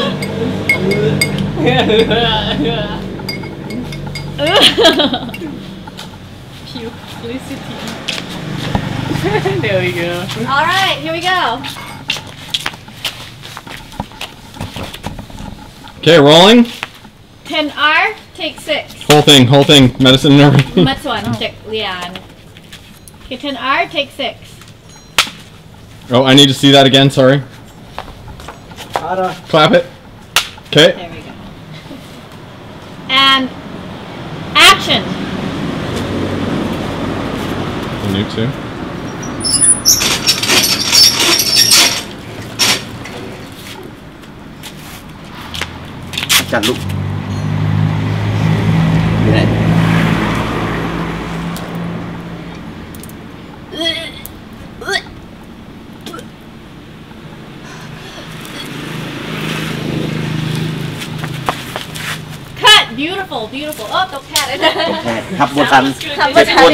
There we go. All right, here we go. Okay, rolling. 10R, take six. Whole thing, whole thing, medicine and everything. That's take Leon. Okay, 10R, take six. Oh, I need to see that again, sorry. Gotta. Clap it. Okay. There we go. And action. And you too. Chặt lụng. Cái. Beautiful beautiful โอ้ตกแค่เลยนะแค่ขับบนทันทำไม่ทัน